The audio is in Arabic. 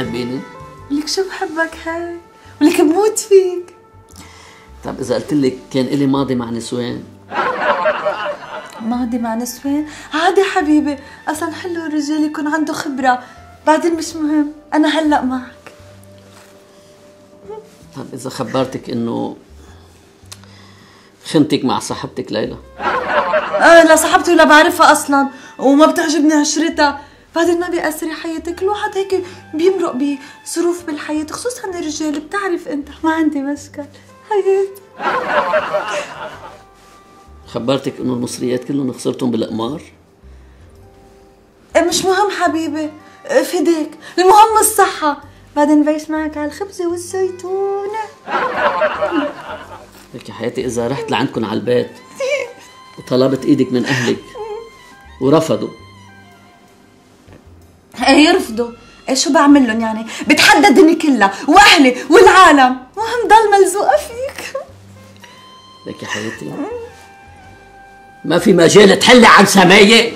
لك شو بحبك هاي؟ ولك بموت فيك؟ طب إذا قلت لك كان إلي ماضي مع نسوان ماضي مع نسوان عادي حبيبي أصلا حلو الرجال يكون عنده خبرة بعدين مش مهم أنا هلأ معك. طب إذا خبرتك إنه خنتك مع صاحبتك ليلى؟ آه لا صاحبتي ولا بعرفها أصلا وما بتعجبني عشرتها. بعدين ما بيأثر حياتك كل واحد هيك بيمرق بظروف بالحياة خصوصا الرجال بتعرف أنت ما عندي مشكل حياتي خبرتك إنه المصريات كلهم خسرتهم بالقمار؟ إيه، مش مهم حبيبي. إيه، فديك المهم الصحة. بعدين بعيش معك على الخبزة والزيتونة. لك يا حياتي إذا رحت لعندكم على البيت وطلبت إيدك من أهلك ورفضوا. يرفضوا؟ إيه شو بعمل لهم يعني؟ بتحدى الدنيا كلها واهلي والعالم. مهم ضل ملزوقة فيك. لك يا حياتي ما في مجال تحلي عن سماية.